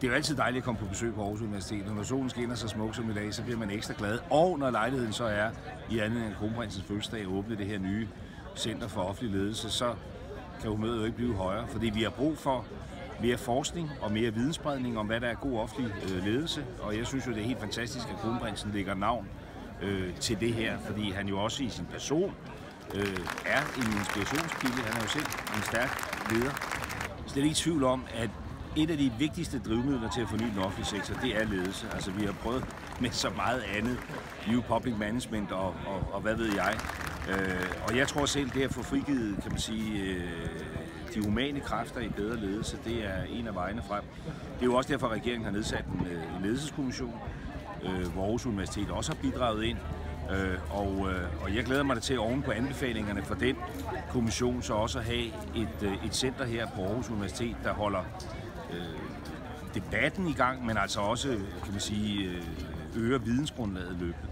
det er jo altid dejligt at komme på besøg på Aarhus Universitet, og når solen skinner så smukt som i dag, så bliver man ekstra glad. Og når lejligheden så er i anden end kronprinsens fødselsdag åbne det her nye Center for Offentlig Ledelse, så kan humøret jo ikke blive højere, fordi vi har brug for mere forskning og mere vidensspredning om, hvad der er god offentlig øh, ledelse. Og jeg synes jo, det er helt fantastisk, at kronprinsen lægger navn øh, til det her, fordi han jo også i sin person øh, er en inspirationskilde. Han er jo selv en stærk leder. Så det er ikke tvivl om, at et af de vigtigste drivmidler til at forny den offentlige sektor, det er ledelse. Altså vi har prøvet med så meget andet, new public management og, og, og hvad ved jeg. Øh, og jeg tror selv, det at få frigivet, kan man sige, øh, de humane kræfter i bedre ledelse, det er en af vejene frem. Det er jo også derfor, at regeringen har nedsat en, øh, en ledelseskommission, øh, hvor Aarhus Universitet også har bidraget ind. Øh, og, øh, og jeg glæder mig til oven på anbefalingerne for den kommission, så også at have et, øh, et center her på Aarhus Universitet, der holder Øh, debatten i gang, men altså også, øh, kan man sige, øh, øger vidensgrundlaget løbende.